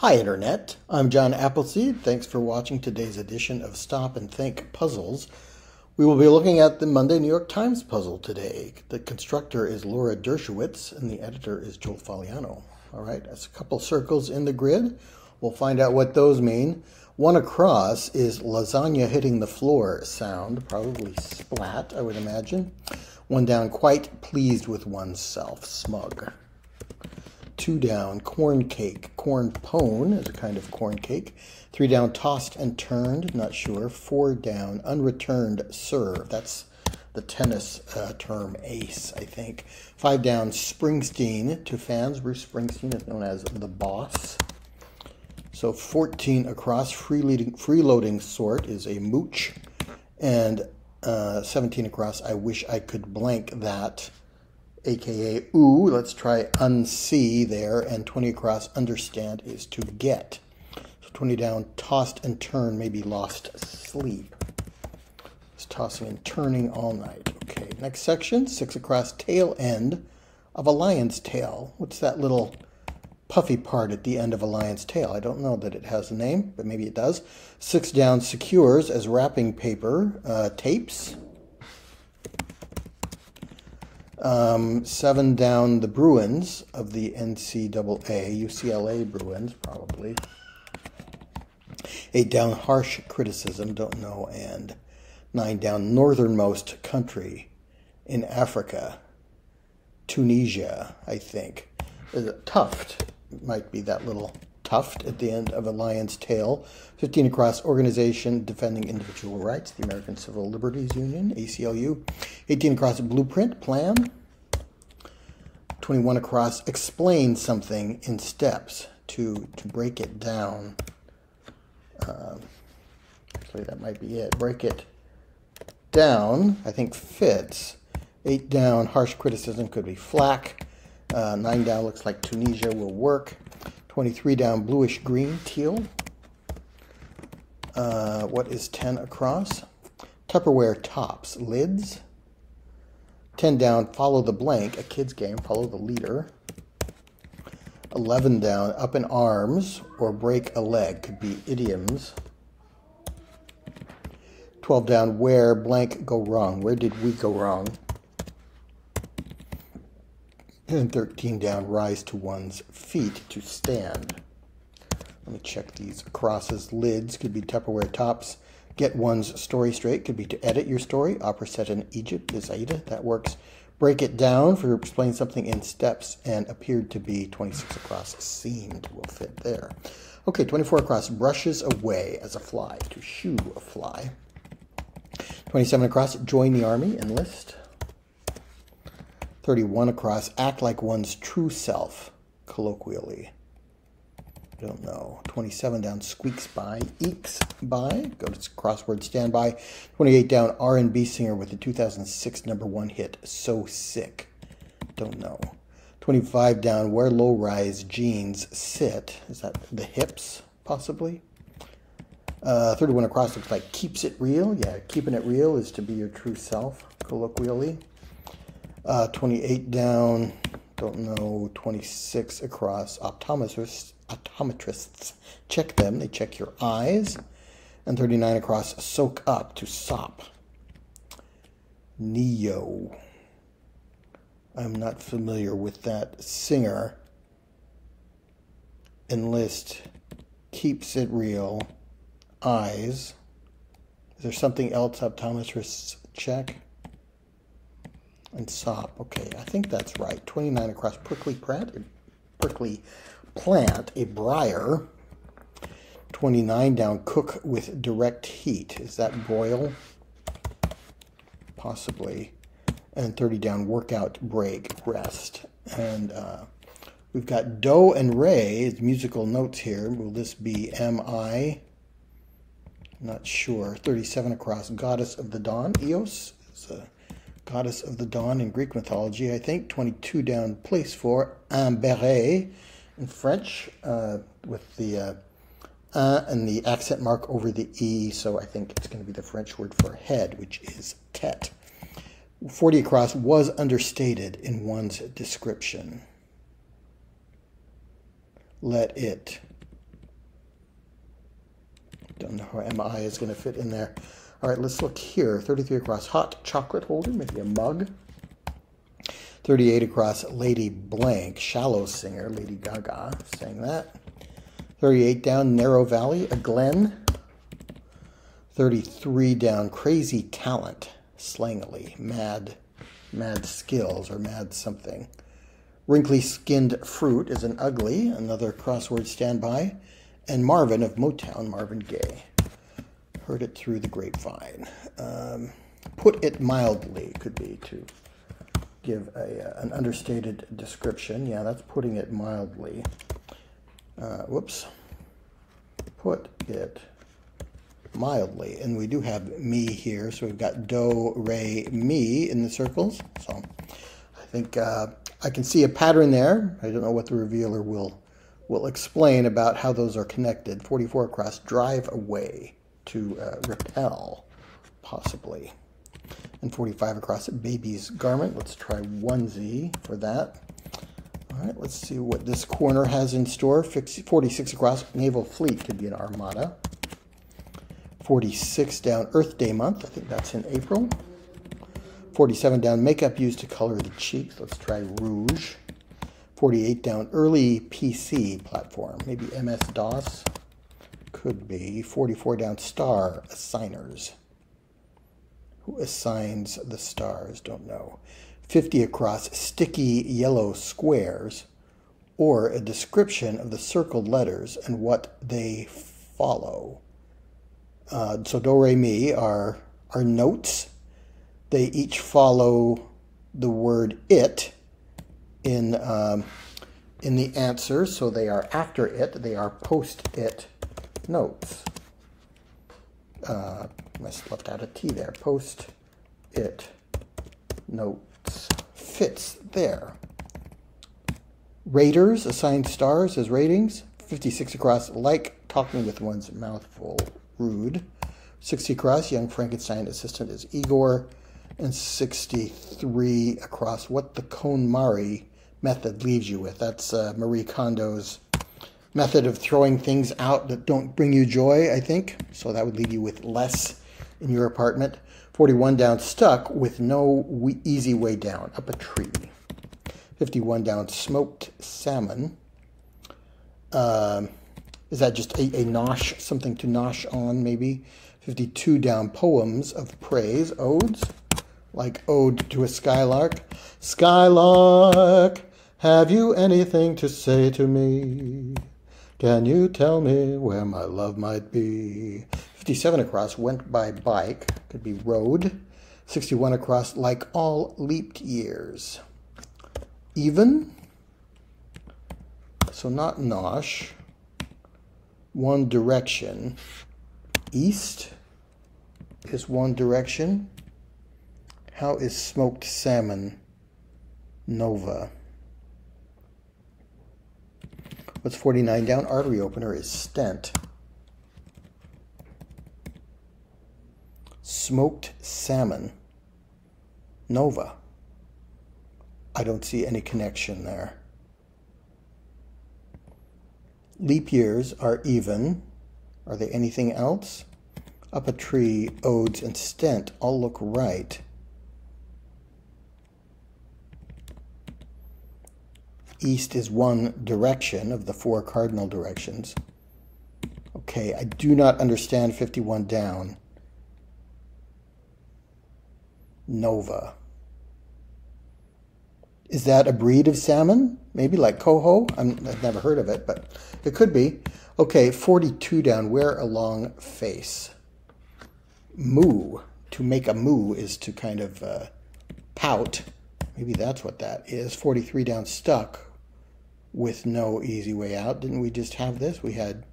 Hi, Internet. I'm John Appleseed. Thanks for watching today's edition of Stop and Think Puzzles. We will be looking at the Monday New York Times puzzle today. The constructor is Laura Dershewitz, and the editor is Joel Fagliano. All right, that's a couple circles in the grid. We'll find out what those mean. One across is lasagna hitting the floor sound, probably splat, I would imagine. One down, quite pleased with oneself, smug two down, corn cake. Corn pone is a kind of corn cake. Three down, tossed and turned, not sure. Four down, unreturned serve. That's the tennis uh, term ace, I think. Five down, Springsteen. To fans, Bruce Springsteen is known as the boss. So 14 across, freeloading, freeloading sort is a mooch. And uh, 17 across, I wish I could blank that aka ooh. Let's try unsee there, and 20 across understand is to get. So 20 down, tossed and turned, maybe lost sleep. It's tossing and turning all night. Okay, next section, six across, tail end of a lion's tail. What's that little puffy part at the end of a lion's tail? I don't know that it has a name, but maybe it does. Six down, secures as wrapping paper, uh, tapes. Um, seven down the Bruins of the NCAA, UCLA Bruins, probably. Eight down harsh criticism, don't know, and nine down northernmost country in Africa, Tunisia, I think. Tuft, might be that little tuft at the end of a lion's tail. 15 across organization defending individual rights, the American Civil Liberties Union, ACLU. 18 across blueprint, plan. 21 across explain something in steps to, to break it down. Uh, actually, that might be it. Break it down, I think fits. 8 down, harsh criticism could be flack. Uh, 9 down looks like Tunisia will work. 23 down, bluish green, teal. Uh, what is 10 across? Tupperware tops, lids. 10 down, follow the blank, a kid's game, follow the leader. 11 down, up in arms or break a leg, could be idioms. 12 down, where blank go wrong, where did we go wrong? And 13 down, rise to one's feet to stand. Let me check these crosses. Lids could be Tupperware tops. Get one's story straight could be to edit your story. Opera set in Egypt is Aida. That works. Break it down for explain something in steps and appeared to be 26 across seemed will fit there. Okay, 24 across brushes away as a fly to shoo a fly. 27 across join the army enlist. 31 across, act like one's true self, colloquially. I don't know. 27 down, squeaks by, eeks by. Go to crossword standby. 28 down, R&B singer with the 2006 number one hit, So Sick. Don't know. 25 down, where low-rise jeans sit. Is that the hips, possibly? Uh, 31 across looks like keeps it real. Yeah, keeping it real is to be your true self, colloquially. Uh, 28 down, don't know, 26 across. Optometrists, optometrists check them. They check your eyes. And 39 across, soak up to sop. Ne-Yo. I'm not familiar with that singer. Enlist keeps it real. Eyes. Is there something else optometrists check? And sop. Okay, I think that's right. 29 across prickly plant, prickly plant, a briar. 29 down, cook with direct heat. Is that broil? Possibly. And 30 down, workout, break, rest. And uh, we've got do and re, musical notes here. Will this be M-I? Not sure. 37 across, goddess of the dawn. Eos goddess of the dawn in Greek mythology, I think. 22 down, place for un béret in French uh, with the uh, uh, and the accent mark over the E, so I think it's going to be the French word for head, which is tete. 40 across was understated in one's description. Let it Don't know how MI is going to fit in there. All right, let's look here. 33 across hot chocolate holder, maybe a mug. 38 across Lady Blank, shallow singer, Lady Gaga sang that. 38 down Narrow Valley, a Glen. 33 down Crazy Talent, slangily, mad, mad skills or mad something. Wrinkly Skinned Fruit is an ugly, another crossword standby. And Marvin of Motown, Marvin Gaye. Heard it through the grapevine. Um, put it mildly could be to give a, uh, an understated description. Yeah, that's putting it mildly. Uh, whoops. Put it mildly. And we do have me here, so we've got do, re, mi in the circles. So I think uh, I can see a pattern there. I don't know what the revealer will will explain about how those are connected. 44 across, drive away to uh, repel, possibly. And 45 across, baby's garment. Let's try onesie for that. All right, let's see what this corner has in store. 46 across, naval fleet could be an armada. 46 down, Earth Day month. I think that's in April. 47 down, makeup used to color the cheeks. Let's try rouge. 48 down, early PC platform. Maybe MS-DOS. Could be. 44 down, star assigners. Who assigns the stars? Don't know. 50 across, sticky yellow squares. Or a description of the circled letters and what they follow. Uh, so do, re, mi are, are notes they each follow the word it in, um, in the answer, so they are after it, they are post it notes. Uh, I left out a T there. Post it notes fits there. Raters assigned stars as ratings. 56 across, like talking with one's mouth full, rude. 60 across, young Frankenstein assistant is Igor and 63 across what the KonMari method leaves you with. That's uh, Marie Kondo's method of throwing things out that don't bring you joy, I think. So that would leave you with less in your apartment. 41 down, stuck with no easy way down, up a tree. 51 down, smoked salmon. Uh, is that just a, a nosh, something to nosh on, maybe? 52 down, poems of praise, odes like Ode to a Skylark. Skylark, have you anything to say to me? Can you tell me where my love might be? 57 across, went by bike, could be road. 61 across, like all leaped years. Even, so not nosh. One direction. East is one direction. How is smoked salmon Nova? What's 49 down? Artery opener is stent. Smoked salmon Nova. I don't see any connection there. Leap years are even. Are they anything else? Up a tree, odes, and stent all look right. East is one direction of the four cardinal directions. Okay, I do not understand 51 down. Nova. Is that a breed of salmon? Maybe like coho? i have never heard of it, but it could be. Okay, 42 down. Where along face? Moo. To make a moo is to kind of uh, pout. Maybe that's what that is. 43 down stuck with no easy way out. Didn't we just have this? We had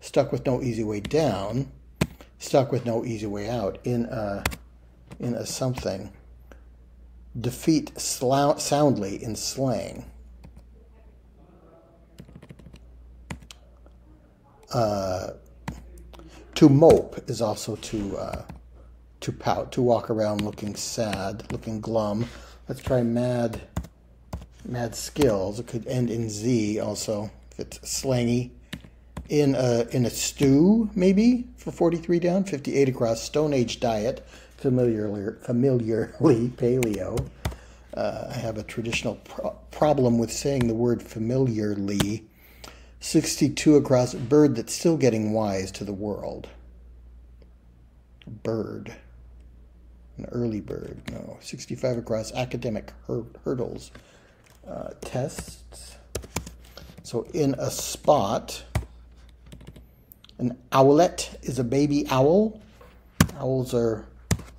stuck with no easy way down, stuck with no easy way out in a, in a something. Defeat soundly in slang. Uh, to mope is also to uh, to pout, to walk around looking sad, looking glum. Let's try mad mad skills. It could end in Z also, if it's slangy. in a in a stew maybe for 43 down 58 across stone age diet familiarly familiarly paleo. Uh, i have a traditional pro- problem with saying the word familiarly. 62 across bird that's still getting wise to the world. Bird. An early bird no. 65 across academic hur- hurdles tests so in a spot an owlet is a baby owl. Owls are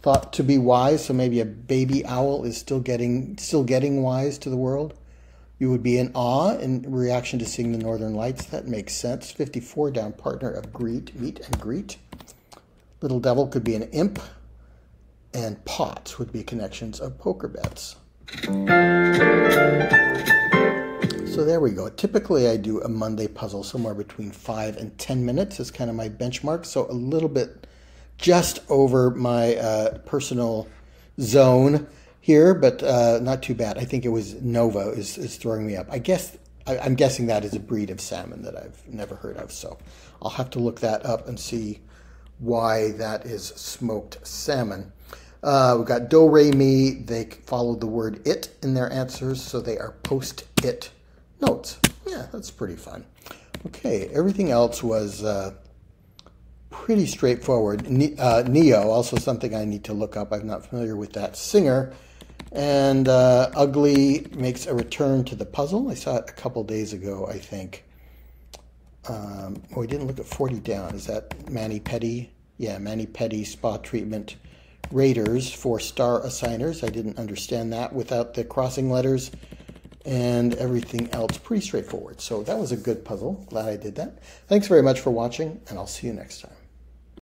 thought to be wise, so maybe a baby owl is still getting still getting wise to the world. You would be in awe in reaction to seeing the northern lights. That makes sense. 54 down partner of greet, meet and greet. Little devil could be an imp, and pots would be connections of poker bets. We go. Typically, I do a Monday puzzle somewhere between five and 10 minutes is kind of my benchmark. So a little bit just over my uh, personal zone here, but uh, not too bad. I think it was Nova is, is throwing me up. I guess I, I'm guessing that is a breed of salmon that I've never heard of. So I'll have to look that up and see why that is smoked salmon. Uh, we've got do, re, mi. They followed the word it in their answers, so they are post it notes. Yeah, that's pretty fun. Okay, everything else was uh, pretty straightforward. Ne- uh, Ne-Yo, also something I need to look up. I'm not familiar with that singer. And uh, Ugly makes a return to the puzzle. I saw it a couple days ago, I think. Um, oh, we didn't look at 40 down. Is that mani-pedi? Yeah, mani-pedi spa treatment. Raiders for star assigners. I didn't understand that without the crossing letters and everything else pretty straightforward. So that was a good puzzle. Glad I did that. Thanks very much for watching, and I'll see you next time.